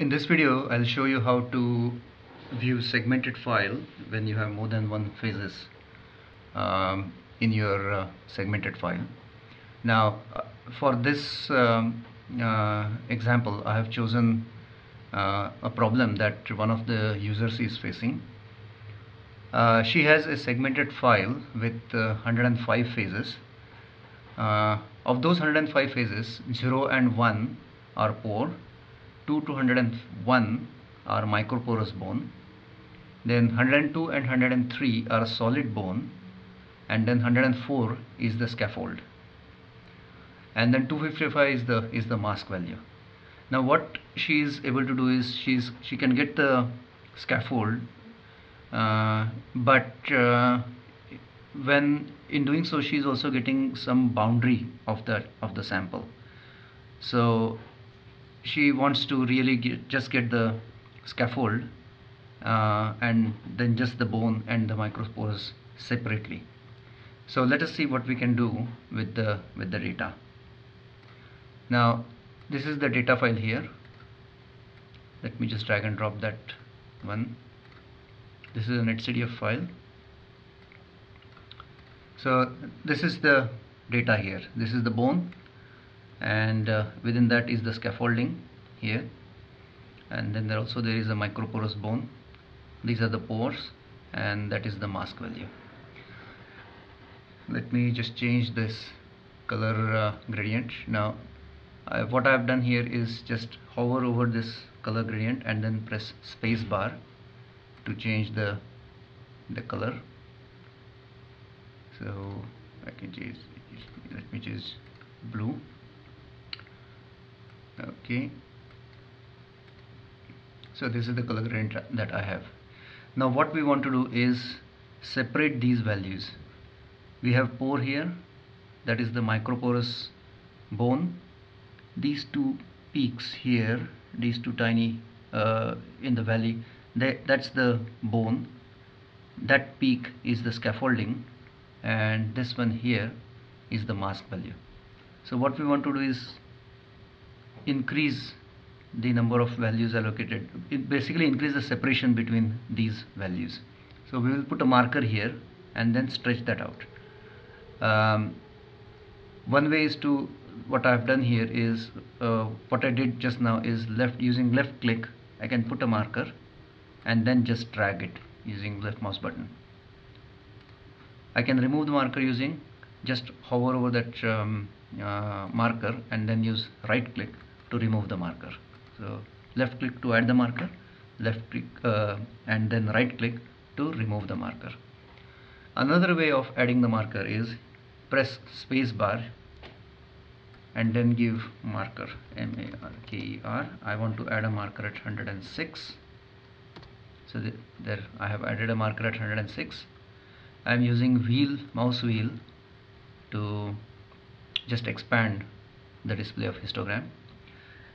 In this video, I'll show you how to view segmented file when you have more than one phases um, in your uh, segmented file. Now, uh, for this um, uh, example, I have chosen uh, a problem that one of the users is facing. Uh, she has a segmented file with 105 phases. of those 105 phases, 0 and 1 are pore 2 to 101 are microporous bone. Then 102 and 103 are solid bone. And then 104 is the scaffold. And then 255 is the is the mask value. Now what she is able to do is she's she can get the scaffold uh, but uh, when in doing so she is also getting some boundary of the of the sample. So she wants to really get, just get the scaffold uh, and then just the bone and the micropores separately. So let us see what we can do with the with the data. Now this is the data file here. Let me just drag and drop that one. This is a netCDF file. So this is the data here. This is the bone and uh, within that is the scaffolding here. And then there also there is a microporous bone. These are the pores and that is the mask value. Let me just change this color uh, gradient. Now I, what I have done here is just hover over this color gradient and then press space bar to change the the color. So I can change let me choose blue okay. So this is the color gradient that I have. Now what we want to do is separate these values. We have pore here that is the microporous bone. These two peaks here these two tiny uh, in the valley they, that's the bone. That peak is the scaffolding and this one here is the mask value. So what we want to do is increase the number of values allocated. It basically increase the separation between these values. So we will put a marker here and then stretch that out. Um, one way is to what I've done here is uh, what I did just now is left using left click I can put a marker and then just drag it using left mouse button. I can remove the marker using just hover over that um, uh, marker and then use right click to remove the marker. So left click to add the marker left click uh, and then right click to remove the marker. Another way of adding the marker is press space bar and then give marker M-A-R-K-E-R I want to add a marker at 106 so th there I have added a marker at 106 I am using wheel mouse wheel to just expand the display of histogram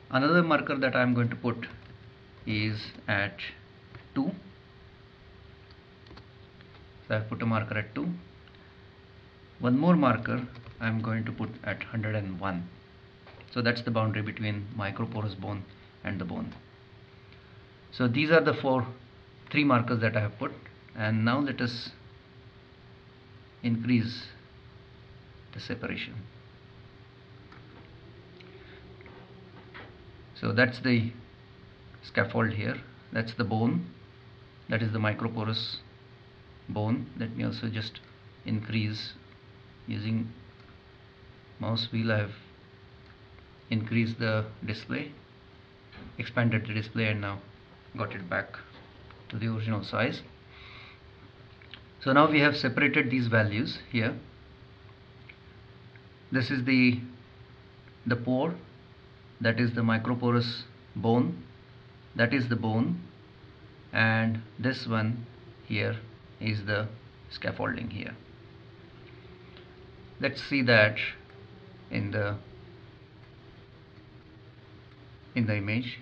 another marker that I'm going to put is at 2 so I have put a marker at 2 one more marker I'm going to put at 101 so that's the boundary between microporous bone and the bone. So these are the four three markers that I have put. And now let us increase the separation so that's the scaffold here. That's the bone. That is the microporous bone. Let me also just increase using mouse wheel. I have increased the display expanded the display and now got it back to the original size. So now we have separated these values here. This is the the pore that is the microporous bone that is the bone and this one here is the scaffolding here. Let's see that in the in the image.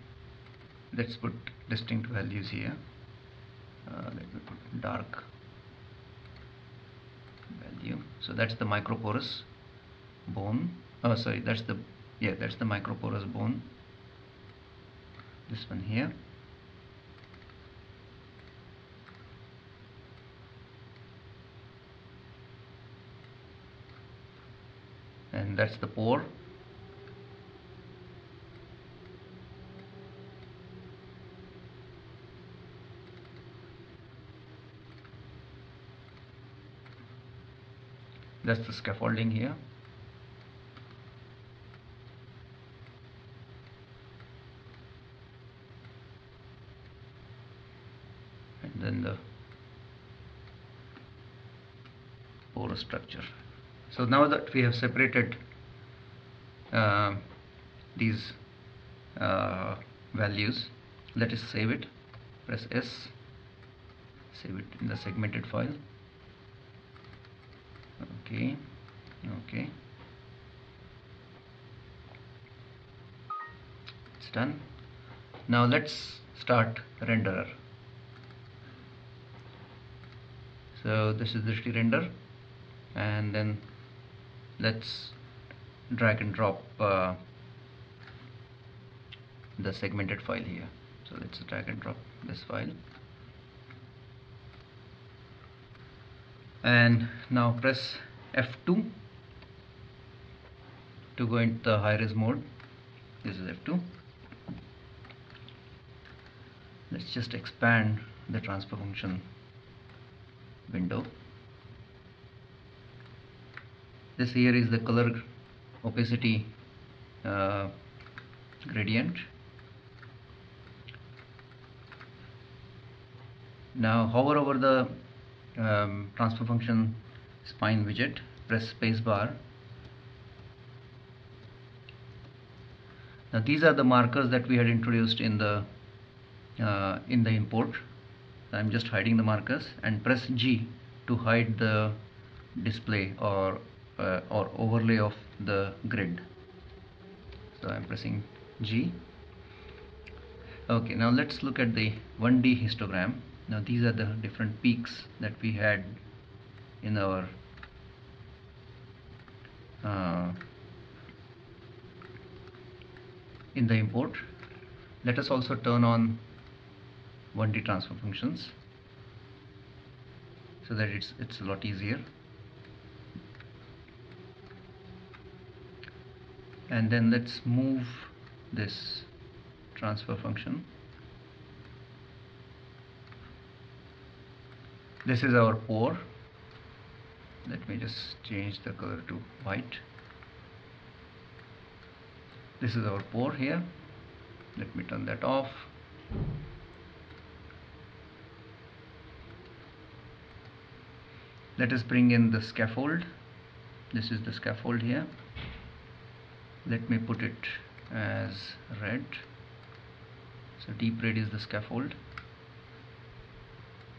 Let's put distinct values here. Uh, let me put dark value. So that's the microporous bone. Oh sorry that's the yeah that's the microporous bone. This one here. And that's the pore. That's the scaffolding here and then the structure. So now that we have separated uh, these uh, values let us save it. Press S save it in the segmented file. Okay okay. It's done. Now let's start renderer. So this is the render and then let's drag and drop uh, the segmented file here. So let's drag and drop this file. And now press F2 to go into the high res mode. This is F2 let's just expand the transfer function window this here is the color opacity uh, gradient. Now hover over the um, transfer function spline widget press spacebar now these are the markers that we had introduced in the uh, in the import. I'm just hiding the markers and press G to hide the display or uh, or overlay of the grid. So I'm pressing G. Okay now let's look at the 1D histogram. Now these are the different peaks that we had in our uh, in the import. Let us also turn on 1D transfer functions so that it's it's a lot easier and then let's move this transfer function. This is our pore let me just change the color to white. This is our pore here. Let me turn that off. Let us bring in the scaffold. This is the scaffold here let me put it as red. So deep red is the scaffold.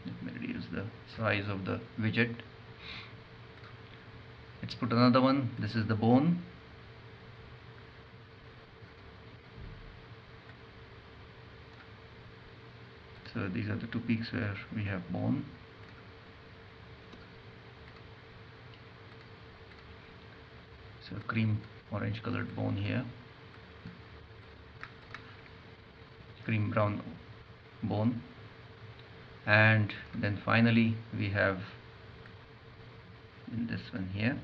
Let me reduce the size of the widget. Let's put another one. This is the bone. So these are the two peaks where we have bone so cream orange colored bone here. Cream brown bone. And then finally we have in this one here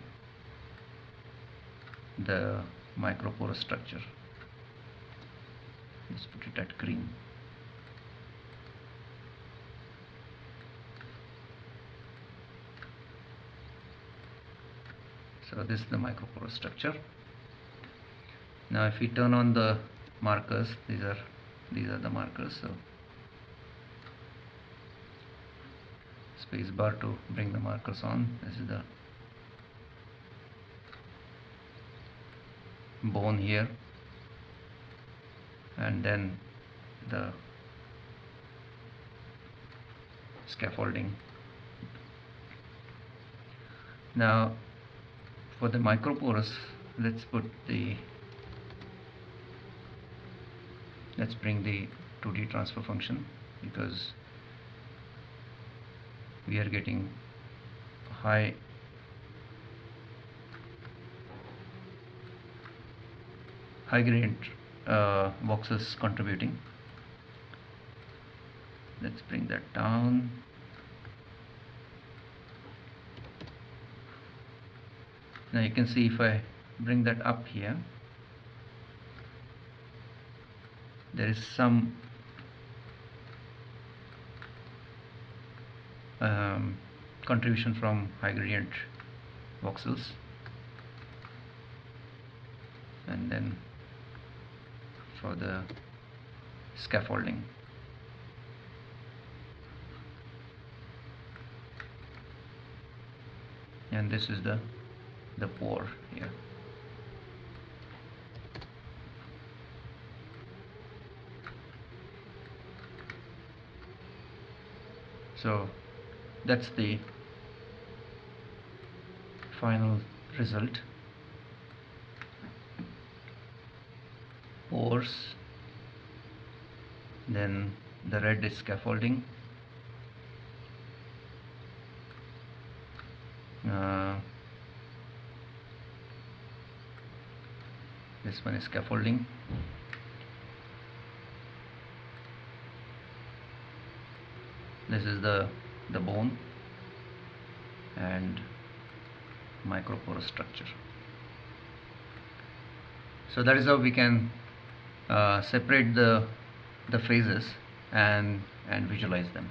the microporous structure. Let's put it at green so this is the microporous structure. Now if we turn on the markers these are these are the markers so space bar to bring the markers on. This is the bone here. And then the scaffolding. Now for the microporous let's put the let's bring the 2D transfer function because we are getting high high gradient uh, voxels contributing. Let's bring that down now you can see if I bring that up here. There is some um, contribution from high gradient voxels. And then for the scaffolding. And this is the the pore here so that's the final result. Pores then the red is scaffolding uh, this one is scaffolding. This is the the bone and microporous structure. So that is how we can uh, separate the the phases and and visualize them